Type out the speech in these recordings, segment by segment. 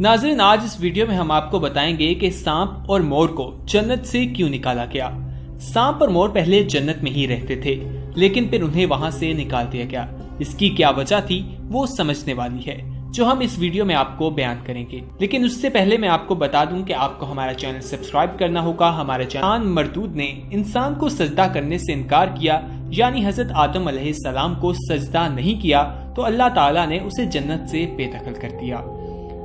नाजरीन, आज इस वीडियो में हम आपको बताएँगे कि सांप और मोर को जन्नत से क्यों निकाला गया? सांप और मोर पहले जन्नत में ही रहते थे, लेकिन फिर उन्हें वहाँ से निकाल दिया गया। इसकी क्या वजह थी, वो समझने वाली है, जो हम इस वीडियो में आपको बयान करेंगे। लेकिन उससे पहले मैं आपको बता दूँ कि आपको हमारा चैनल सब्सक्राइब करना होगा। हमारे चैनल मरदूद ने इंसान को सजदा करने से इनकार किया, यानी हज़रत आदम सलाम को सजदा नहीं किया तो अल्लाह ताला ने उसे जन्नत से बेदखल कर दिया।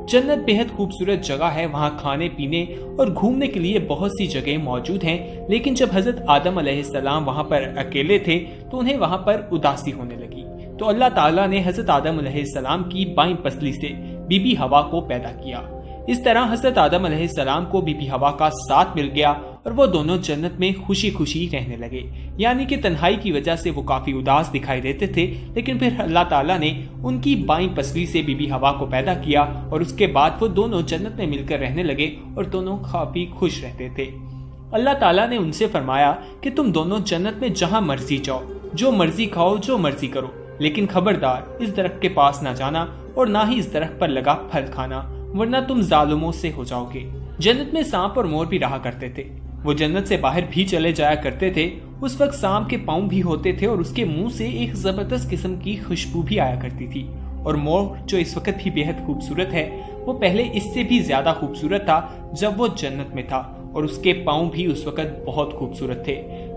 जन्नत बेहद खूबसूरत जगह है, वहाँ खाने, पीने और घूमने के लिए बहुत सी जगह मौजूद हैं, लेकिन जब हज़रत आदम सलाम वहाँ पर अकेले थे तो उन्हें वहाँ पर उदासी होने लगी। तो अल्लाह ताला ने हज़रत आदम सलाम की बाई पसली से बीबी हवा को पैदा किया। इस तरह हज़रत आदम सलाम को बीबी हवा का साथ मिल गया और वो दोनों जन्नत में खुशी खुशी रहने लगे। यानी कि तन्हाई की वजह से वो काफ़ी उदास दिखाई देते थे, लेकिन फिर अल्लाह ताला ने उनकी बाई पसली से बीबी हवा को पैदा किया और उसके बाद वो दोनों जन्नत में मिलकर रहने लगे और दोनों काफ़ी खुश रहते थे। अल्लाह ताला ने उनसे फरमाया कि तुम दोनों जन्नत में जहाँ मर्ज़ी जाओ, जो मर्ज़ी खाओ, जो मर्ज़ी करो, लेकिन खबरदार, इस दरख्त के पास ना जाना और ना ही इस दरख्त पर लगा फल खाना, वरना तुम जालुमों से हो जाओगे। जन्नत में सांप और मोर भी रहा करते थे। वो जन्नत से बाहर भी चले जाया करते थे, उस वक्त सांप के पाँव भी होते थे और उसके मुँह से एक ज़बरदस्त किस्म की खुशबू भी आया करती थी। और मोर, जो इस वक्त भी बेहद खूबसूरत है, वो पहले इससे भी ज़्यादा खूबसूरत था जब वो जन्नत में था और उसके पाँव भी उस वक्त बहुत खूबसूरत थे।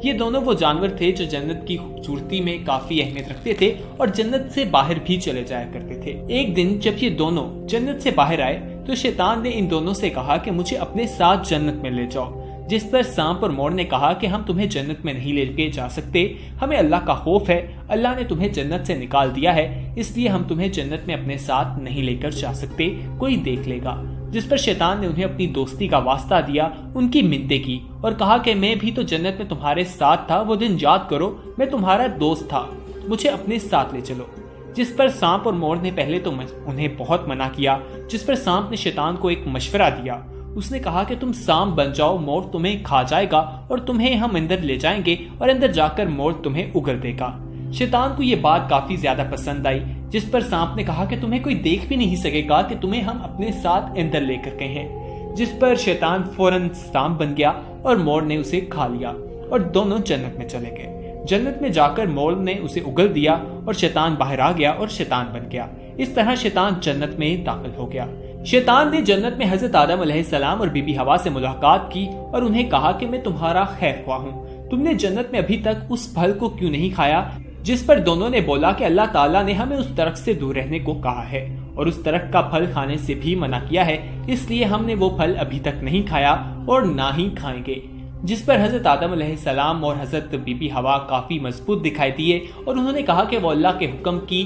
ये दोनों वो जानवर थे जो जन्नत की खूबसूरती में काफ़ी अहमियत रखते थे और जन्नत से बाहर भी चले जाया करते थे। एक दिन जब ये दोनों जन्नत से बाहर आए तो शैतान ने इन दोनों से कहा कि मुझे अपने साथ जन्नत में ले जाओ। जिस पर सांप और मोर ने कहा कि हम तुम्हें जन्नत में नहीं लेके जा सकते, हमें अल्लाह का खौफ है, अल्लाह ने तुम्हें जन्नत से निकाल दिया है, इसलिए हम तुम्हें जन्नत में अपने साथ नहीं लेकर जा सकते, कोई देख लेगा। जिस पर शैतान ने उन्हें अपनी दोस्ती का वास्ता दिया, उनकी मिन्ते की और कहा कि मैं भी तो जन्नत में तुम्हारे साथ था, वो दिन याद करो, मैं तुम्हारा दोस्त था, मुझे अपने साथ ले चलो। जिस पर सांप और मोर ने पहले तो उन्हें बहुत मना किया, जिस पर सांप ने शैतान को एक मशवरा दिया उसने कहा कि तुम सांप बन जाओ, मोर तुम्हें खा जाएगा और तुम्हें हम अंदर ले जाएँगे और अंदर जाकर मोर तुम्हें उगल देगा। शैतान को ये बात काफ़ी ज़्यादा पसंद आई, जिस पर सांप ने कहा कि तुम्हें कोई देख भी नहीं सकेगा कि तुम्हें हम अपने साथ अंदर लेकर गए हैं, जिस पर शैतान फ़ौरन सांप बन गया और मोर ने उसे खा लिया और दोनों जन्नत में चले गए। जन्नत में जाकर मोर ने उसे उगल दिया और शैतान बाहर आ गया और शैतान बन गया। इस तरह शैतान जन्नत में दाखिल हो गया। शैतान ने जन्नत में हज़रत आदम सलाम और बीबी हवा से मुलाकात की और उन्हें कहा कि मैं तुम्हारा खैर हुआ हूँ। तुमने जन्नत में अभी तक उस फल को क्यों नहीं खाया, जिस पर दोनों ने बोला कि अल्लाह ताला ने हमें उस तरफ़ से दूर रहने को कहा है और उस तरफ़ का फल खाने से भी मना किया है, इसलिए हमने वो फल अभी तक नहीं खाया और ना ही खाएँगे। जिस पर हज़रत आदम सलाम और हज़रत बीबी हवा काफ़ी मज़बूत दिखाई दिए और उन्होंने कहा कि वो अल्लाह के हुक्म की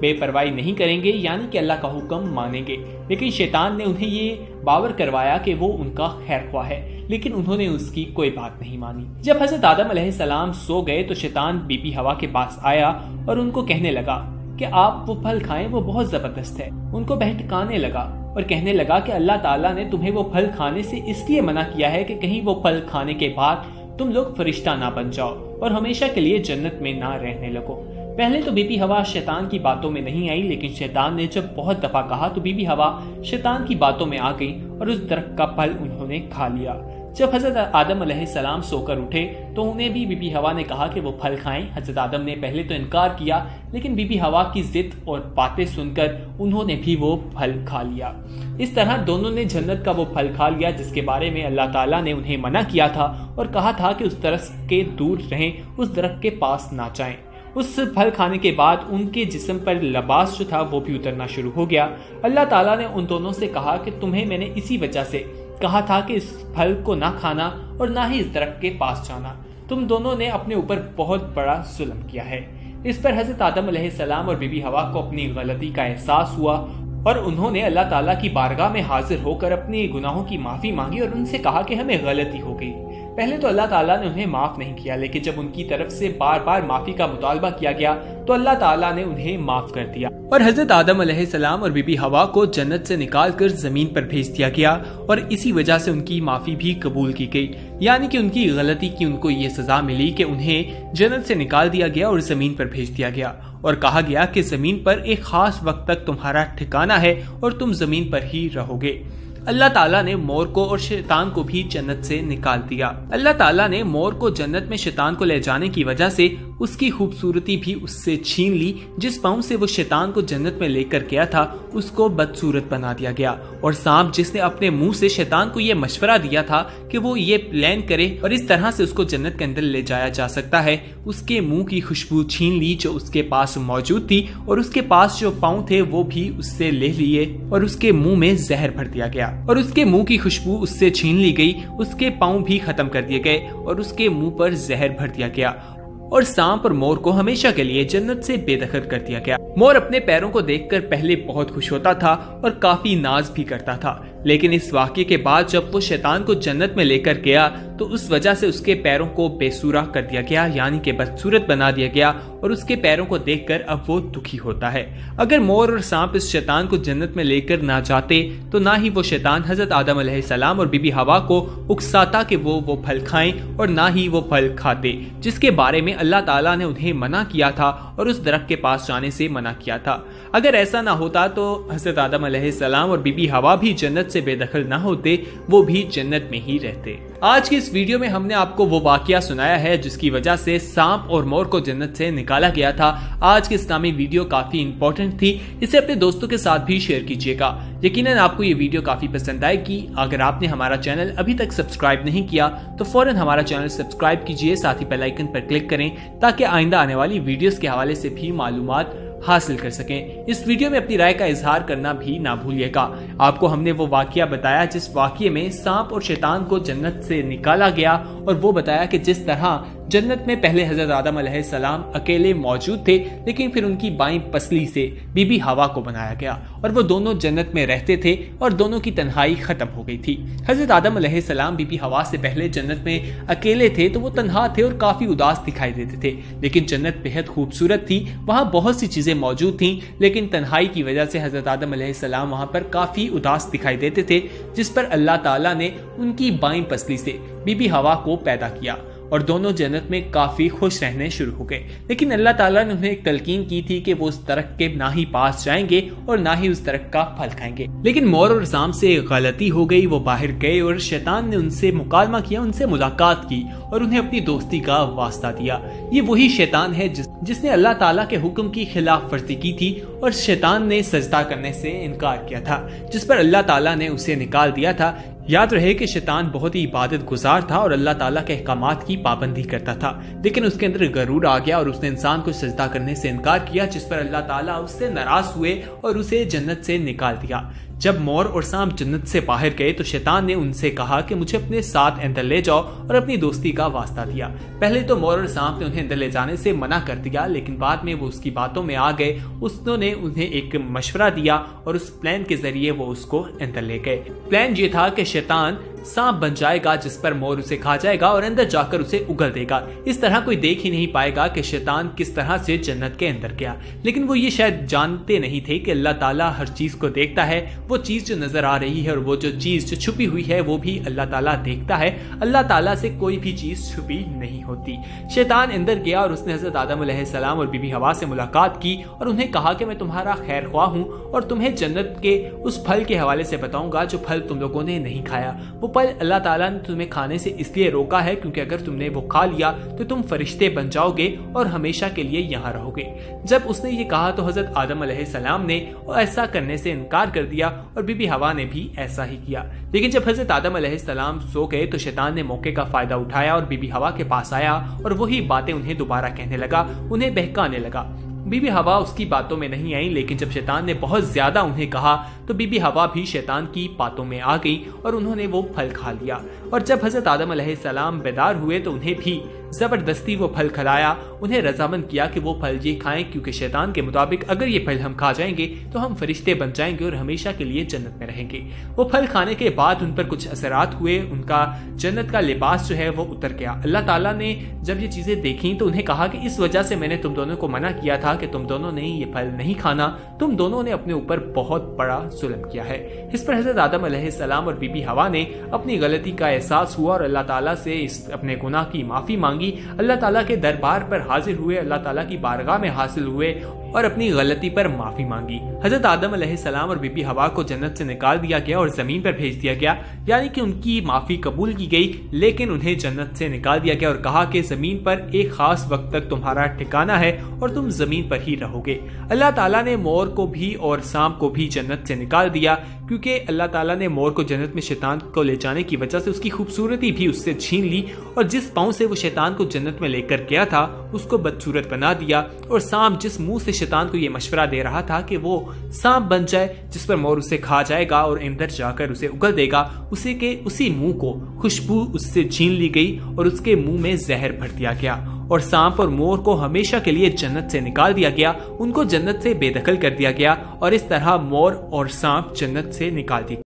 बेपरवाही नहीं करेंगे, यानी कि अल्लाह का हुक्म मानेंगे। लेकिन शैतान ने उन्हें ये बावर करवाया कि वो उनका खैर ख्वाह है, लेकिन उन्होंने उसकी कोई बात नहीं मानी। जब हज़रत आदम सलाम सो गए तो शैतान बीबी हवा के पास आया और उनको कहने लगा कि आप वो फल खाएँ, वो बहुत ज़बरदस्त है। उनको बहटकाने लगा और कहने लगा कि अल्लाह ताला ने तुम्हें वो फल खाने से इसलिए मना किया है कि कहीं वो फल खाने के बाद तुम लोग फरिश्ता ना बन जाओ और हमेशा के लिए जन्नत में ना रहने लगो। पहले तो बीबी हवा शैतान की बातों में नहीं आई, लेकिन शैतान ने जब बहुत दफ़ा कहा तो बीबी हवा शैतान की बातों में आ गई और उस दरख्त का फल उन्होंने खा लिया। जब हज़रत आदम सलाम सोकर उठे तो उन्हें भी बीबी हवा ने कहा कि वो फल खाएँ। हज़रत आदम ने पहले तो इनकार किया, लेकिन बीबी हवा की जिद और बातें सुनकर उन्होंने भी वो फल खा लिया। इस तरह दोनों ने जन्नत का वो फल खा लिया, जिसके बारे में अल्लाह ताला ने उन्हें मना किया था और कहा था कि उस तरह के दूर रहें, उस दरख्त के पास ना जाएँ। उस फल खाने के बाद उनके जिस्म पर लबास जो था, वो भी उतरना शुरू हो गया। अल्लाह ताला ने उन दोनों से कहा कि तुम्हें मैंने इसी वजह से कहा था कि इस फल को ना खाना और ना ही इस दरख्त के पास जाना। तुम दोनों ने अपने ऊपर बहुत बड़ा जुल्म किया है। इस पर हज़रत आदम सलाम और बीबी हवा को अपनी गलती का एहसास हुआ और उन्होंने अल्लाह ताला की बारगाह में हाजिर होकर अपने गुनाहों की माफ़ी मांगी और उनसे कहा कि हमें गलती हो गई। पहले तो अल्लाह ताला ने उन्हें माफ़ नहीं किया, लेकिन जब उनकी तरफ़ से बार बार माफ़ी का मुतालबा किया गया तो अल्लाह ताला ने उन्हें माफ़ कर दिया। और हज़रत आदम सलाम और बीबी हवा को जन्नत से निकाल कर ज़मीन पर भेज दिया गया, और इसी वजह से उनकी माफ़ी भी कबूल की गई। यानी कि उनकी गलती की उनको ये सजा मिली कि उन्हें जन्नत से निकाल दिया गया और ज़मीन पर भेज दिया गया। और कहा गया कि ज़मीन पर एक खास वक्त तक तुम्हारा ठिकाना है और तुम ज़मीन पर ही रहोगे। अल्लाह ताला ने मोर को और शैतान को भी जन्नत से निकाल दिया। अल्लाह ताला ने मोर को जन्नत में शैतान को ले जाने की वजह से उसकी खूबसूरती भी उससे छीन ली, जिस पाँव से वो शैतान को जन्नत में लेकर गया था, उसको बदसूरत बना दिया गया। और सांप जिसने अपने मुँह से शैतान को ये मशवरा दिया था कि वो ये प्लान करे और इस तरह से उसको जन्नत के अंदर ले जाया जा सकता है, उसके मुँह की खुशबू छीन ली जो उसके पास मौजूद थी और उसके पास जो पाँव थे वो भी उससे ले लिए और उसके मुँह में जहर भर दिया गया। और उसके मुँह की खुशबू उससे छीन ली गई, उसके पाँव भी खत्म कर दिए गए और उसके मुँह पर जहर भर दिया गया। और सांप और मोर को हमेशा के लिए जन्नत से बेदखल कर दिया गया। मोर अपने पैरों को देखकर पहले बहुत खुश होता था और काफ़ी नाज भी करता था। लेकिन इस वाक्य के बाद जब वो शैतान को जन्नत में लेकर गया तो उस वजह से उसके पैरों को बेसुरा कर दिया गया, यानी कि बदसूरत बना दिया गया, और उसके पैरों को देखकर अब वो दुखी होता है। अगर मोर और सांप इस शैतान को जन्नत में लेकर ना जाते तो ना ही वो शैतान हज़रत आदम सलाम और बीबी हवा को उकसाता कि वो वो फल खाएँ, और ना ही वो फल खाते, जिसके बारे में अल्लाह ताला ने उन्हें मना किया था और उस दरख्त के पास जाने से मना किया था। अगर ऐसा ना होता तो हज़रत आदम सलाम और बीबी हवा भी जन्नत से बेदखल ना होते, वो भी जन्नत में ही रहते। आज की इस वीडियो में हमने आपको वो वाक्य सुनाया है जिसकी वजह से सांप और मोर को जन्नत से निकाला गया था। आज की इस्लामी वीडियो काफ़ी इंपॉर्टेंट थी। इसे अपने दोस्तों के साथ भी शेयर कीजिएगा। यकीनन आपको ये वीडियो काफ़ी पसंद आएगी अगर आपने हमारा चैनल अभी तक सब्सक्राइब नहीं किया तो फ़ौरन हमारा चैनल सब्सक्राइब कीजिए, साथ ही बेलाइकन पर क्लिक करें, ताकि आइंदा आने वाली वीडियोस के हवाले से भी मालूम हासिल कर सकें। इस वीडियो में अपनी राय का इजहार करना भी ना भूलिएगा। आपको हमने वो वाक्य बताया, जिस वाक्य में सांप और शैतान को जन्नत से निकाला गया, और वो बताया कि जिस तरह जन्नत में पहले हज़रत आदम सलाम अकेले मौजूद थे, लेकिन फिर उनकी बाई पसली से बीबी हवा को बनाया गया और वो दोनों जन्नत में रहते थे और दोनों की तन्हाई खत्म हो गई थी। हज़रत आदम सलाम बीबी हवा से पहले जन्नत में अकेले थे तो वो तनहा थे और काफ़ी उदास दिखाई देते थे। लेकिन जन्नत बेहद खूबसूरत थी, वहाँ बहुत सी चीज़ें मौजूद थी, लेकिन तन्हाई की वजह से हज़रत आदम सलाम वहाँ पर काफ़ी उदास दिखाई देते थे, जिस पर अल्लाह ताला ने उनकी बाई पसली से बीबी हवा को पैदा किया। और दोनों जन्नत में काफ़ी खुश रहने शुरू हो गए। लेकिन अल्लाह ताला ने उन्हें एक तलकीन की थी कि वो उस तरक के ना ही पास जाएँगे और ना ही उस तरक का फल खाएँगे। लेकिन मोर और जाम से गलती हो गई वो बाहर गए और शैतान ने उनसे मुकालमा किया उनसे मुलाकात की और उन्हें अपनी दोस्ती का वास्ता दिया। ये वही शैतान है जिस, जिसने अल्लाह ताला के हुक्म की खिलाफ वर्जी की थी और शैतान ने सजदा करने से इनकार किया था जिस पर अल्लाह ताला ने उसे निकाल दिया था याद रहे कि शैतान बहुत ही इबादत गुजार था और अल्लाह ताला के अहकाम की पाबंदी करता था। लेकिन उसके अंदर गरूर आ गया और उसने इंसान को सजदा करने से इनकार किया, जिस पर अल्लाह ताला उससे नाराज़ हुए और उसे जन्नत से निकाल दिया। जब मोर और सांप जन्नत से बाहर गए तो शैतान ने उनसे कहा कि मुझे अपने साथ अंदर ले जाओ और अपनी दोस्ती का वास्ता दिया। पहले तो मोर और सांप ने उन्हें अंदर ले जाने से मना कर दिया, लेकिन बाद में वो उसकी बातों में आ गए। उसने उन्हें एक मशवरा दिया और उस प्लान के ज़रिए वो उसको अंदर ले गए। प्लान ये था कि शैतान सांप बन जाएगा, जिस पर मोर उसे खा जाएगा और अंदर जाकर उसे उगल देगा। इस तरह कोई देख ही नहीं पाएगा कि शैतान किस तरह से जन्नत के अंदर गया। लेकिन वो ये शायद जानते नहीं थे कि अल्लाह ताला हर चीज़ को देखता है। वो चीज़ जो नज़र आ रही है और वो जो चीज़ जो छुपी हुई है, वो भी अल्लाह ताला देखता है। अल्लाह ताला से कोई भी चीज़ छुपी नहीं होती। शैतान अंदर गया और उसने हज़रत आदम सलाम और बीबी हवा से मुलाकात की और उन्हें कहा कि मैं तुम्हारा खैर ख्वाह हूँ और तुम्हें जन्नत के उस फल के हवाले से बताऊँगा जो फल तुम लोगों ने नहीं खाया। वो फल अल्लाह ताला ने तुम्हें खाने से इसलिए रोका है क्योंकि अगर तुमने वो खा लिया तो तुम फरिश्ते बन जाओगे और हमेशा के लिए यहाँ रहोगे। जब उसने ये कहा तो हज़रत आदम सलाम ने ऐसा करने से इनकार कर दिया और बीबी हवा ने भी ऐसा ही किया। लेकिन जब हज़रत आदम सलाम सो गए तो शैतान ने मौके का फ़ायदा उठाया और बीबी हवा के पास आया और वही बातें उन्हें दोबारा कहने लगा, उन्हें बहकाने लगा। बीबी हवा उसकी बातों में नहीं आई, लेकिन जब शैतान ने बहुत ज़्यादा उन्हें कहा तो बीबी हवा भी शैतान की बातों में आ गई और उन्होंने वो फल खा लिया। और जब हज़रत आदम सलाम बेदार हुए तो उन्हें भी ज़बरदस्ती वो फल खिलाया। उन्हें रजामंद किया कि वो फल ये खाएँ, क्योंकि शैतान के मुताबिक अगर ये फल हम खा जाएँगे तो हम फरिश्ते बन जाएँगे और हमेशा के लिए जन्नत में रहेंगे। वो फल खाने के बाद उन पर कुछ असरात हुए। उनका जन्नत का लिबास जो है वो उतर गया। अल्लाह ताला ने जब ये चीज़ें देखी तो उन्हें कहा कि इस वजह से मैंने तुम दोनों को मना किया था कि तुम दोनों ने ये फल नहीं खाना। तुम दोनों ने अपने ऊपर बहुत बड़ा जुल्म किया है। इस पर हज़रत आदम सलाम और बीबी हवा ने अपनी गलती का एहसास हुआ और अल्लाह ताला से इस अपने गुनाह की माफ़ी मांगी। अल्लाह ताला के दरबार पर हाजिर हुए, अल्लाह ताला की बारगाह में हासिल हुए और अपनी गलती पर माफ़ी मांगी। हज़रत आदम सलाम और बीबी हवा को जन्नत से निकाल दिया गया और ज़मीन पर भेज दिया गया। यानी कि उनकी माफ़ी कबूल की गई, लेकिन उन्हें जन्नत से निकाल दिया गया और कहा कि ज़मीन पर एक खास वक्त तक तुम्हारा ठिकाना है और तुम ज़मीन पर ही रहोगे। अल्लाह ताला ने मोर को भी और सांप को भी जन्नत से निकाल दिया, क्योंकि अल्लाह ताला ने मोर को जन्नत में शैतान को ले जाने की वजह से उसकी खूबसूरती भी उससे छीन ली और जिस पाँव से वो शैतान को जन्नत में लेकर गया था, उसको बदसूरत बना दिया और सांप जिस मुँह से शैतान को यह मशवरा दे रहा था कि वो सांप बन जाए, जिस पर मोर उसे खा जाएगा और अंदर जाकर उसे उगल देगा। उसे के, उसी मुँह को खुशबू उससे छीन ली गई और उसके मुँह में जहर भर दिया गया। और सांप और मोर को हमेशा के लिए जन्नत से निकाल दिया गया। उनको जन्नत से बेदखल कर दिया गया और इस तरह मोर और सांप जन्नत से निकाल दिया